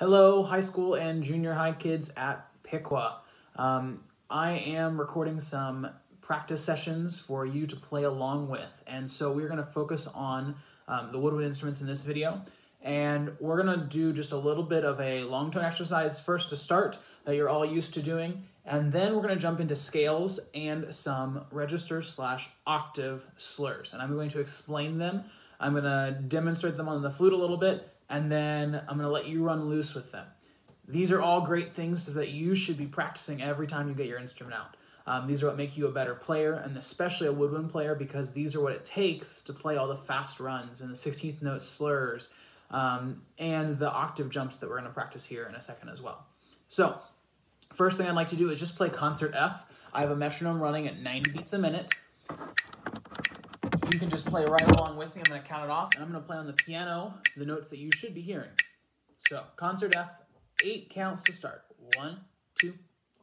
Hello, high school and junior high kids at Piqua. Um, I am recording some practice sessions for you to play along with. And so we're going to focus on um, the woodwind instruments in this video. And we're going to do just a little bit of a long tone exercise first to start that you're all used to doing. And then we're going to jump into scales and some register slash octave slurs. And I'm going to explain them. I'm going to demonstrate them on the flute a little bit and then I'm going to let you run loose with them. These are all great things that you should be practicing every time you get your instrument out. Um, these are what make you a better player, and especially a woodwind player, because these are what it takes to play all the fast runs and the 16th note slurs um, and the octave jumps that we're going to practice here in a second as well. So, first thing I'd like to do is just play concert F. I have a metronome running at 90 beats a minute you can just play right along with me. I'm going to count it off, and I'm going to play on the piano the notes that you should be hearing. So, concert F, eight counts to start. One, two,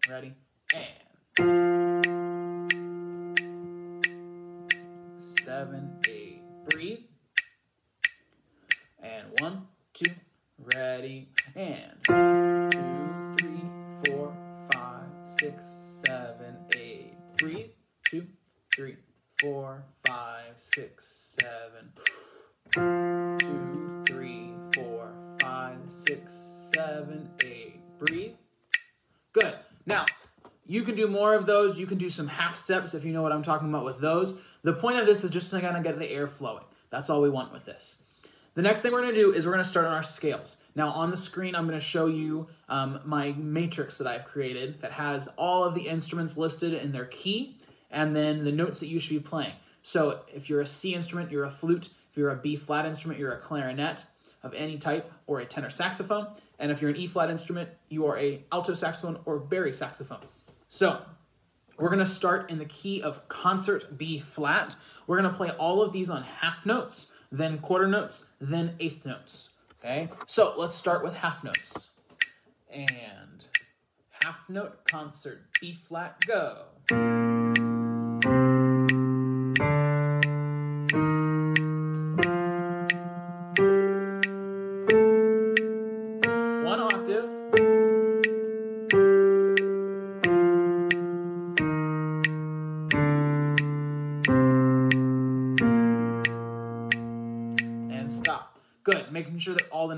ready, and. Seven, eight, breathe. And one, two, ready, and. Two, three, four, five, six, seven, eight, breathe. Two, three, four, five, six, seven. Two, three, four, five, six, seven, eight. Breathe. Good. Now, you can do more of those. You can do some half steps if you know what I'm talking about with those. The point of this is just to kind of get the air flowing. That's all we want with this. The next thing we're going to do is we're going to start on our scales. Now on the screen, I'm going to show you um, my matrix that I've created that has all of the instruments listed in their key and then the notes that you should be playing. So if you're a C instrument, you're a flute. If you're a B flat instrument, you're a clarinet of any type or a tenor saxophone. And if you're an E flat instrument, you are a alto saxophone or bari saxophone. So we're going to start in the key of concert B flat. We're going to play all of these on half notes, then quarter notes, then eighth notes. Okay, so let's start with half notes. And half note concert B flat, go.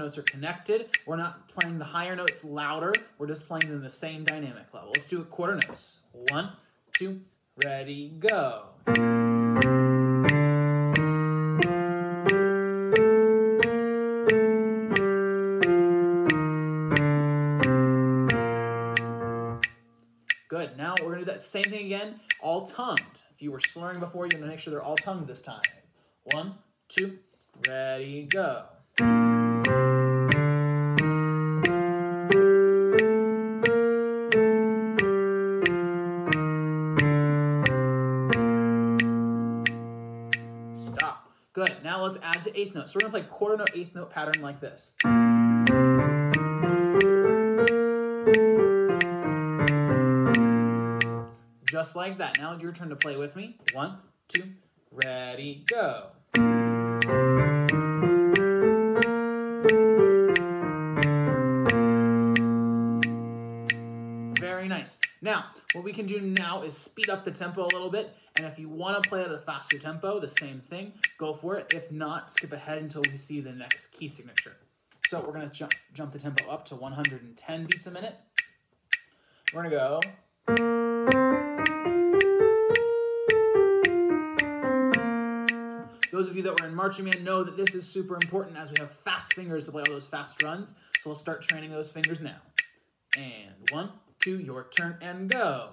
Notes are connected. We're not playing the higher notes louder. We're just playing them the same dynamic level. Let's do a quarter notes. One, two, ready, go. Good, now we're gonna do that same thing again, all tongued. If you were slurring before, you're gonna make sure they're all tongued this time. One, two, ready, go. To eighth note. So we're to play quarter note, eighth note pattern like this. Just like that. Now it's your turn to play with me. One, two, ready, go. Now, what we can do now is speed up the tempo a little bit, and if you want to play at a faster tempo, the same thing, go for it. If not, skip ahead until we see the next key signature. So we're going to jump, jump the tempo up to 110 beats a minute. We're going to go... Those of you that were in marching band know that this is super important as we have fast fingers to play all those fast runs. So we'll start training those fingers now. And one, two, your turn and go.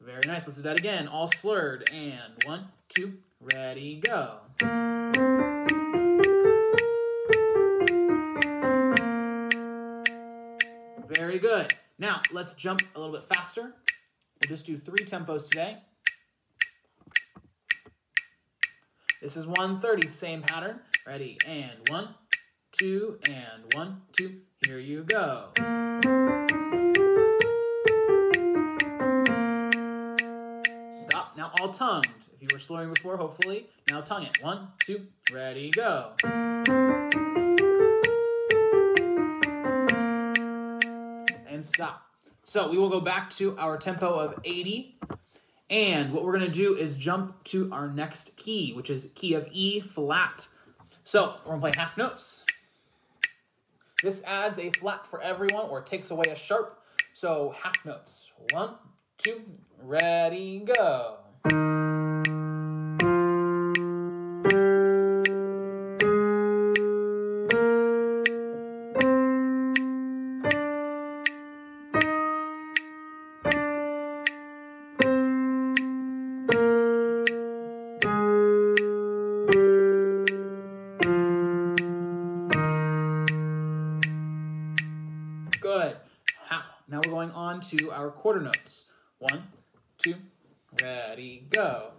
Very nice. Let's do that again. All slurred. And one, two, ready, go. Very good. Now, let's jump a little bit faster. We'll just do three tempos today. This is 130, same pattern. Ready, and one, two, and one, two. Here you go. Stop. Now all tongued. If you were slurring before, hopefully, now tongue it. One, two, ready, go. And stop. So we will go back to our tempo of 80. And what we're going to do is jump to our next key, which is key of E flat. So we're going to play half notes. This adds a flat for everyone or takes away a sharp. So half notes. One, two, ready, go. To our quarter notes. One, two, ready, go.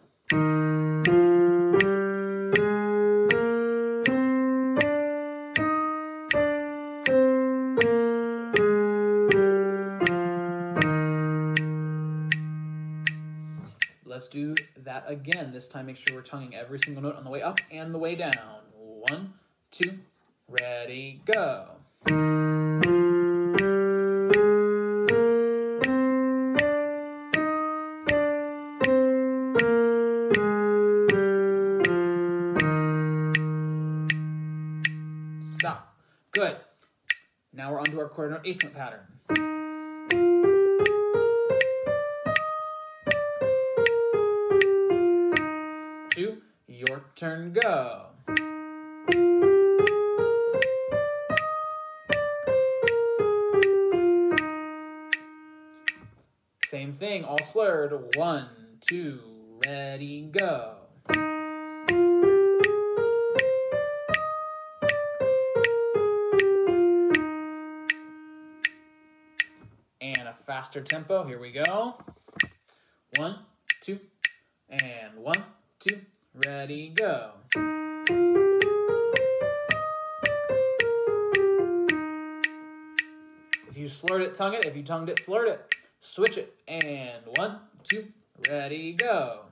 Let's do that again. This time make sure we're tonguing every single note on the way up and the way down. One, two, ready, go. Our note eighth note pattern. Two, your turn, go. Same thing, all slurred. One, two, ready, go. Faster tempo. Here we go. One, two, and one, two, ready, go. If you slurred it, tongue it. If you tongued it, slurred it. Switch it. And one, two, ready, go.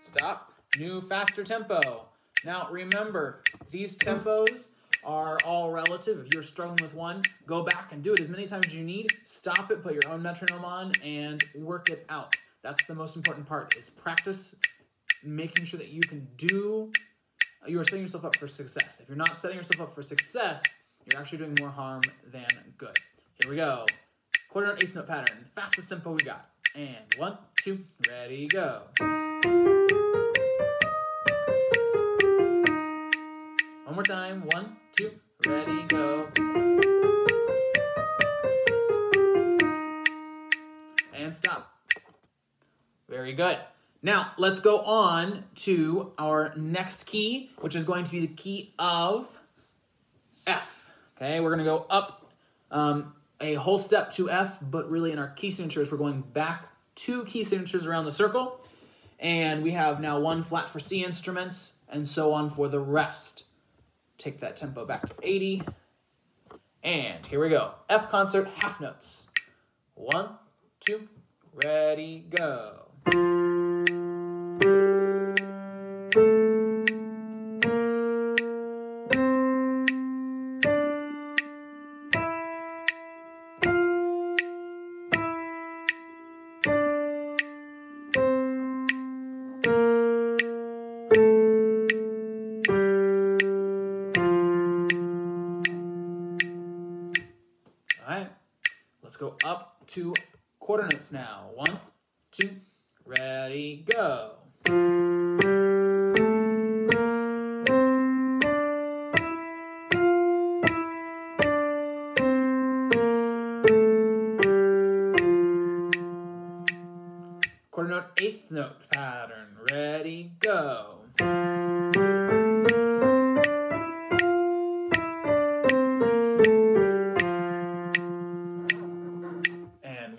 Stop. New faster tempo. Now remember, these tempos are all relative. If you're struggling with one, go back and do it as many times as you need. Stop it, put your own metronome on, and work it out. That's the most important part, is practice making sure that you can do, you are setting yourself up for success. If you're not setting yourself up for success, you're actually doing more harm than good. Here we go. Quarter note, eighth note pattern. Fastest tempo we got. And one, two, ready, go. More time. One, two, ready, go. And stop. Very good. Now, let's go on to our next key, which is going to be the key of F. Okay, we're going to go up um, a whole step to F, but really in our key signatures, we're going back two key signatures around the circle. And we have now one flat for C instruments, and so on for the rest. Take that tempo back to 80. And here we go. F concert half notes. One, two, ready, go. To quarter notes now. One, two, ready, go.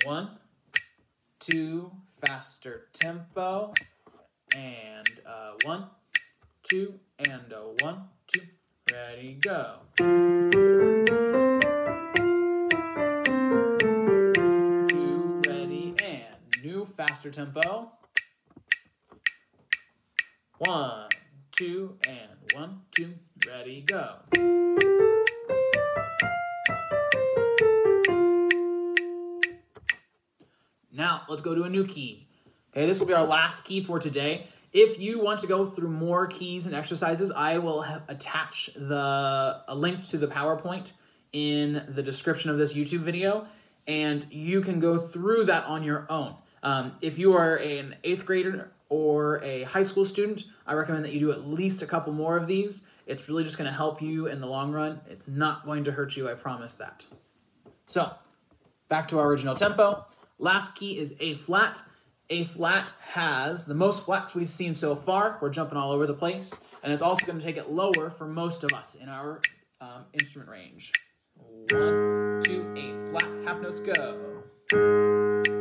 one, two, faster tempo, and a one, two, and a one, two, ready, go. Two, ready, and new faster tempo. One, two, and one, two, ready, go. Now, let's go to a new key. Okay, this will be our last key for today. If you want to go through more keys and exercises, I will attach the a link to the PowerPoint in the description of this YouTube video, and you can go through that on your own. Um, if you are an eighth grader or a high school student, I recommend that you do at least a couple more of these. It's really just going to help you in the long run. It's not going to hurt you, I promise that. So, back to our original tempo. Last key is A flat. A flat has the most flats we've seen so far. We're jumping all over the place. And it's also going to take it lower for most of us in our um, instrument range. One, two, A flat, half notes go.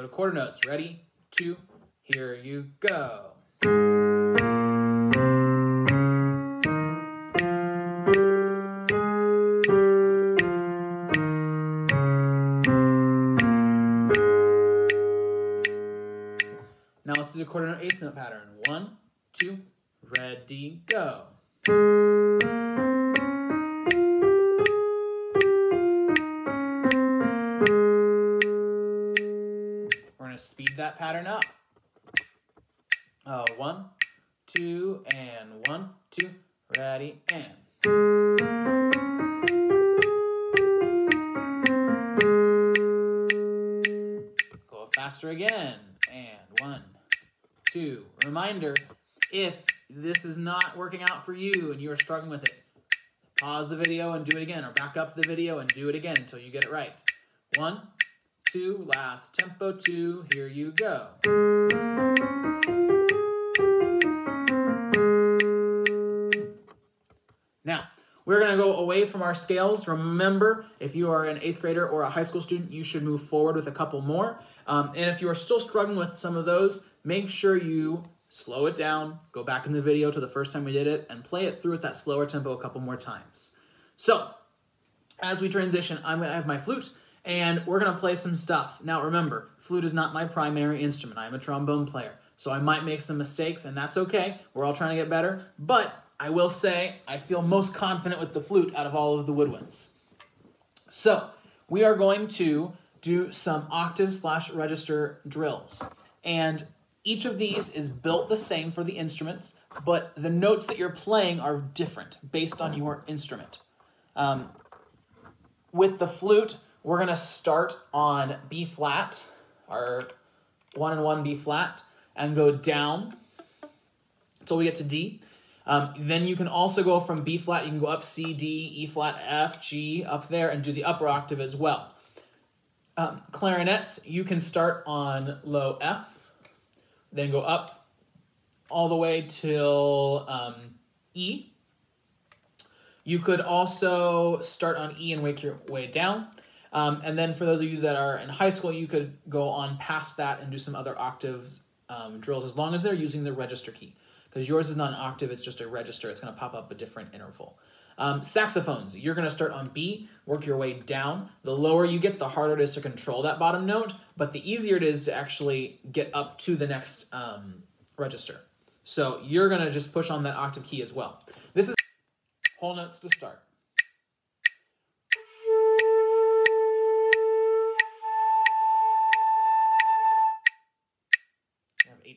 Go to quarter notes. Ready? Two. Here you go. Now let's do the quarter note eighth note pattern. One, two, ready, go. Pattern up. Uh, one, two, and one, two, ready, and. Go faster again, and one, two. Reminder, if this is not working out for you and you are struggling with it, pause the video and do it again, or back up the video and do it again until you get it right. One, two, last tempo two, here you go. Now, we're going to go away from our scales. Remember, if you are an eighth grader or a high school student, you should move forward with a couple more. Um, and if you are still struggling with some of those, make sure you slow it down, go back in the video to the first time we did it, and play it through at that slower tempo a couple more times. So, as we transition, I'm going to have my flute and we're going to play some stuff. Now, remember, flute is not my primary instrument. I'm a trombone player. So I might make some mistakes, and that's okay. We're all trying to get better. But I will say I feel most confident with the flute out of all of the woodwinds. So we are going to do some octave slash register drills. And each of these is built the same for the instruments, but the notes that you're playing are different based on your instrument. Um, with the flute, we're going to start on B flat, our one and one B flat, and go down until we get to D. Um, then you can also go from B flat, you can go up C, D, E flat, F, G, up there, and do the upper octave as well. Um, clarinets, you can start on low F, then go up all the way till um, E. You could also start on E and work your way down. Um, and then for those of you that are in high school, you could go on past that and do some other octaves um, drills as long as they're using the register key. Because yours is not an octave, it's just a register. It's going to pop up a different interval. Um, saxophones, you're going to start on B, work your way down. The lower you get, the harder it is to control that bottom note, but the easier it is to actually get up to the next um, register. So you're going to just push on that octave key as well. This is whole notes to start.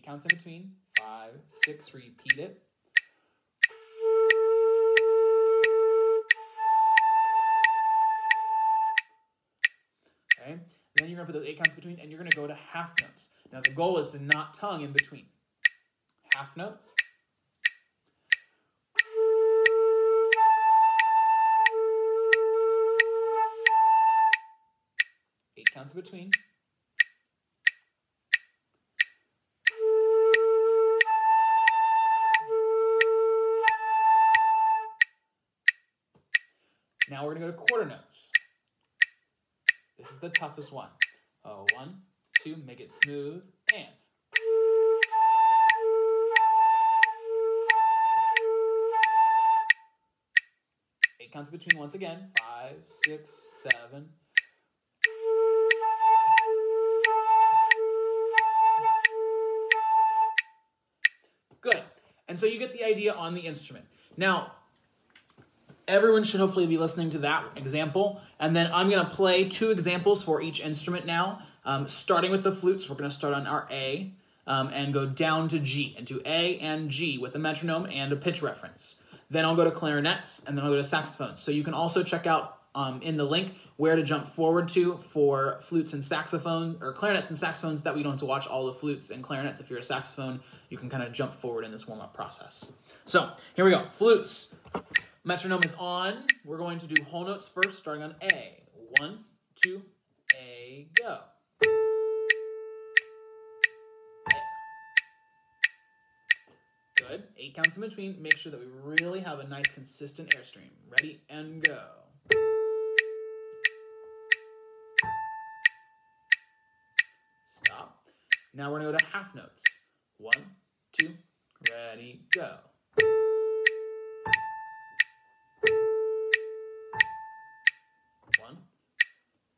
Counts in between. Five, six, repeat it. Okay, then you're gonna put those eight counts between and you're gonna go to half notes. Now the goal is to not tongue in between. Half notes. Eight counts in between. Quarter notes. This is the toughest one. Oh, one, two, make it smooth, and. Eight counts between once again. Five, six, seven. Good. And so you get the idea on the instrument. Now, everyone should hopefully be listening to that example. And then I'm going to play two examples for each instrument now. Um, starting with the flutes, we're going to start on our A um, and go down to G, and do A and G with a metronome and a pitch reference. Then I'll go to clarinets, and then I'll go to saxophones. So you can also check out um, in the link where to jump forward to for flutes and saxophones, or clarinets and saxophones that we don't have to watch all the flutes and clarinets. If you're a saxophone, you can kind of jump forward in this warm-up process. So here we go, flutes. Metronome is on. We're going to do whole notes first, starting on A. One, two, A, go. Good. Eight counts in between. Make sure that we really have a nice consistent airstream. Ready and go. Stop. Now we're going to go to half notes. One, two, ready, go.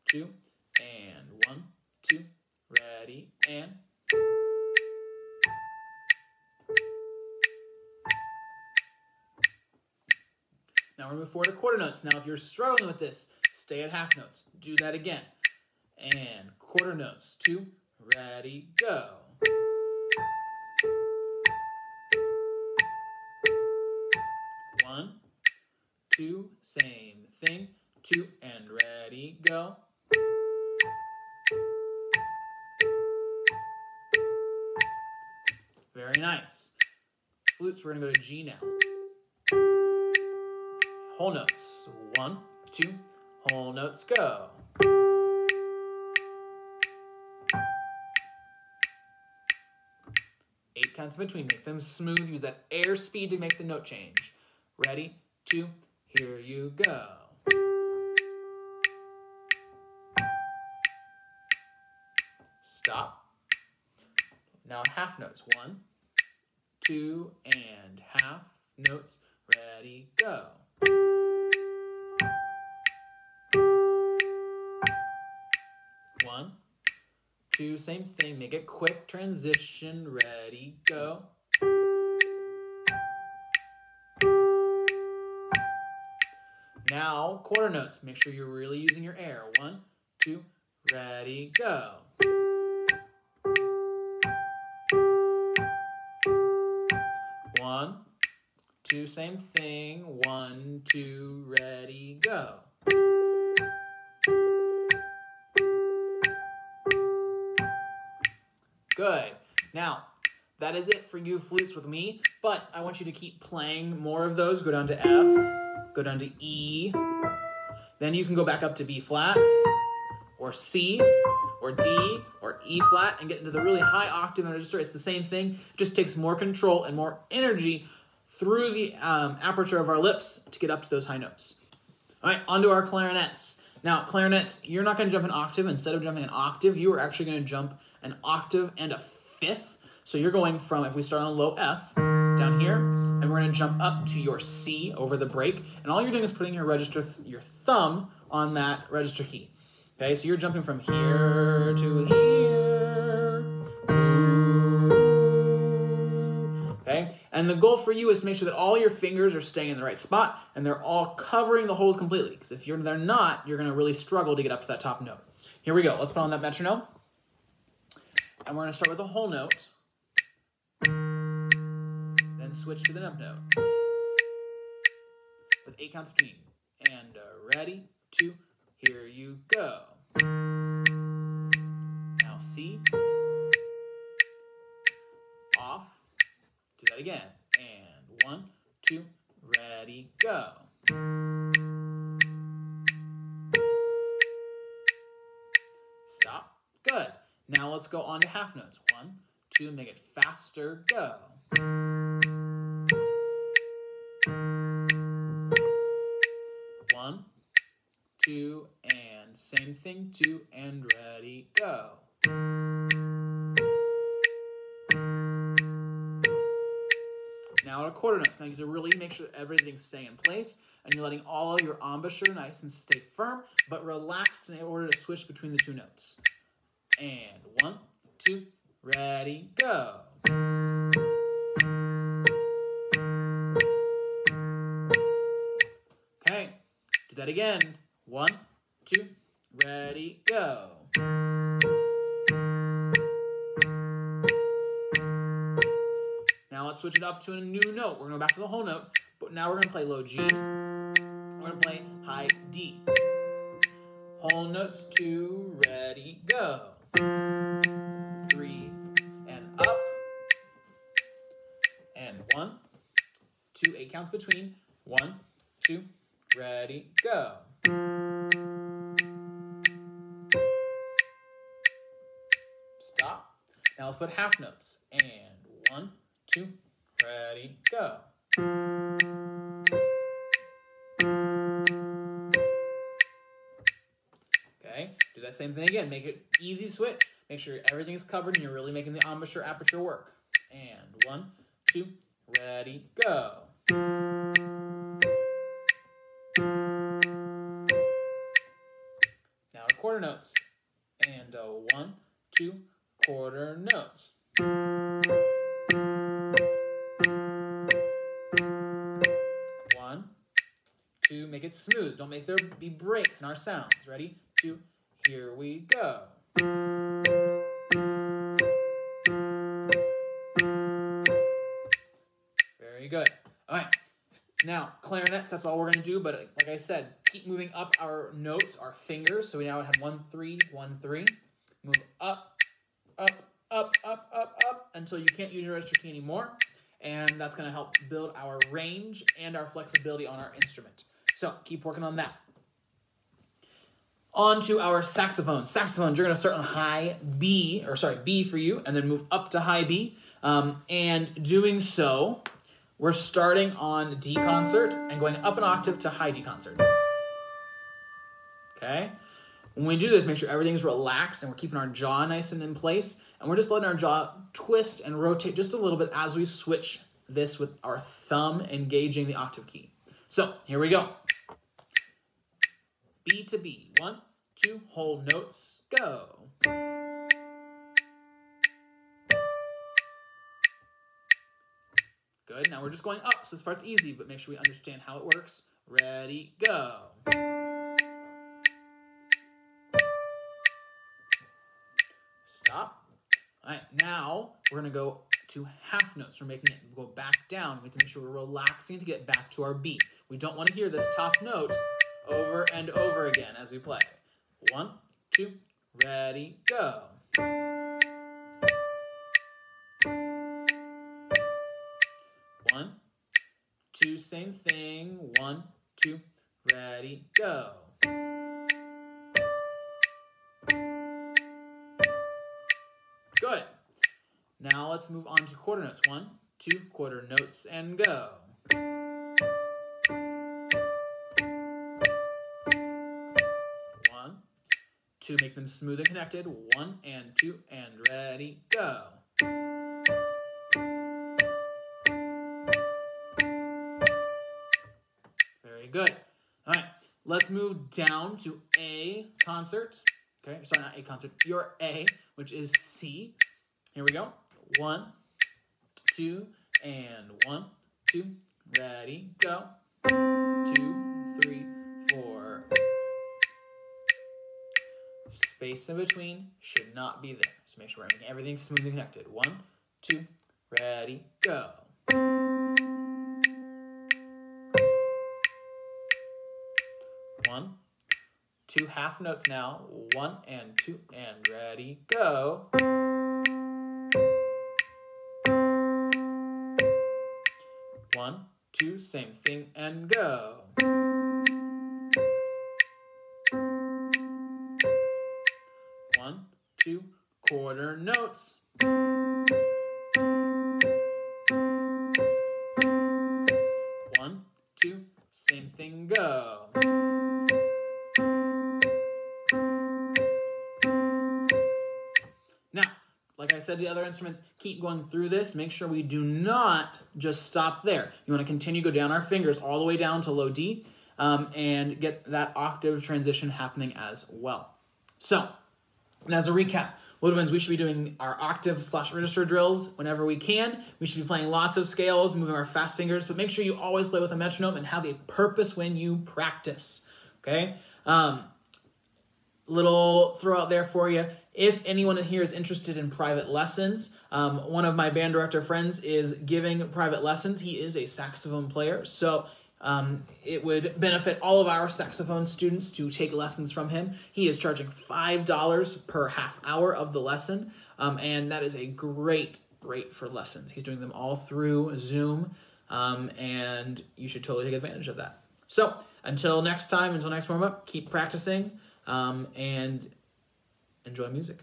Two, and one, two, ready, and Now we're moving forward to quarter notes. Now if you're struggling with this, stay at half notes. Do that again. And quarter notes. Two, ready, go. One, two, same thing. Two, and ready, go. Very nice. Flutes, we're gonna go to G now. Whole notes. One, two, whole notes, go. Eight counts in between. Make them smooth. Use that air speed to make the note change. Ready, two, here you go. Stop. Now half notes. One, two, and half notes. Ready, go. One, two, same thing. Make a quick transition. Ready, go. Now, quarter notes. Make sure you're really using your air. One, two, ready, go. Two, same thing. One, two, ready, go. Good. Now, that is it for you flutes with me, but I want you to keep playing more of those. Go down to F, go down to E, then you can go back up to B flat, or C, or D, or E flat, and get into the really high octave register. It's the same thing, it just takes more control and more energy through the um, aperture of our lips to get up to those high notes. All right, onto our clarinets. Now, clarinets, you're not going to jump an octave. Instead of jumping an octave, you are actually going to jump an octave and a fifth. So you're going from, if we start on a low F, down here, and we're going to jump up to your C over the break. And all you're doing is putting your register, your thumb on that register key. Okay, so you're jumping from here to here. And the goal for you is to make sure that all your fingers are staying in the right spot and they're all covering the holes completely. Because if you're they're not, you're going to really struggle to get up to that top note. Here we go. Let's put on that metronome. And we're going to start with a whole note. Then switch to the nub note. With eight counts between. And uh, ready, two, here you go. Now C. Off. Do that again. And one, two, ready, go. Stop. Good. Now let's go on to half notes. One, two, make it faster, go. One, two, and same thing, two, and ready, go. A quarter notes. Now you to really make sure everything's staying in place and you're letting all your embouchure nice and stay firm, but relaxed in order to switch between the two notes. And one, two, ready, go. Okay, do that again. One, two, ready, go. Now let's switch it up to a new note. We're gonna go back to the whole note, but now we're gonna play low G. We're gonna play high D. Whole notes, two, ready, go. Three, and up. And one, two, eight counts between. One, two, ready, go. Stop. Now let's put half notes. And one, two, ready, go. Okay, do that same thing again. Make it easy switch. Make sure everything's covered and you're really making the embouchure aperture work. And one, two, ready, go. Now quarter notes. And a one, two, quarter notes. Make it smooth. Don't make there be breaks in our sounds. Ready? Two, here we go. Very good. All right. Now, clarinets, that's all we're going to do. But like I said, keep moving up our notes, our fingers. So we now have one, three, one, three. Move up, up, up, up, up, up until you can't use your register key anymore. And that's going to help build our range and our flexibility on our instrument. So keep working on that. On to our saxophone. Saxophones, you're to start on high B, or sorry, B for you, and then move up to high B. Um, and doing so, we're starting on D concert and going up an octave to high D concert. Okay? When we do this, make sure everything's relaxed and we're keeping our jaw nice and in place. And we're just letting our jaw twist and rotate just a little bit as we switch this with our thumb engaging the octave key. So here we go. B to B. One, two, whole notes, go. Good. Now we're just going up, so this part's easy, but make sure we understand how it works. Ready, go. Stop. All right, now we're going to go to half notes. We're making it go back down. We have to make sure we're relaxing to get back to our beat. We don't want to hear this top note over and over again as we play. One, two, ready, go. One, two, same thing. One, two, ready, go. Good. Now let's move on to quarter notes. One, two, quarter notes, and go. Two, make them smooth and connected. One and two, and ready, go. Very good. All right, let's move down to A concert. Okay, sorry, not A concert, your A, which is C. Here we go. One, two, and one, two, ready, go. Two, Space in between should not be there. So make sure we're making everything smoothly connected. One, two, ready, go. One, two half notes now. One and two and ready, go. One, two, same thing and go. notes. One, two, same thing go. Now, like I said to the other instruments, keep going through this. Make sure we do not just stop there. You want to continue, go down our fingers all the way down to low D um, and get that octave transition happening as well. So, and as a recap, Little ones, we should be doing our octave slash register drills whenever we can. We should be playing lots of scales, moving our fast fingers, but make sure you always play with a metronome and have a purpose when you practice. Okay? Um, little throw out there for you. If anyone here is interested in private lessons, um, one of my band director friends is giving private lessons. He is a saxophone player, so um, it would benefit all of our saxophone students to take lessons from him. He is charging $5 per half hour of the lesson, um, and that is a great rate for lessons. He's doing them all through Zoom, um, and you should totally take advantage of that. So until next time, until next warm up, keep practicing um, and enjoy music.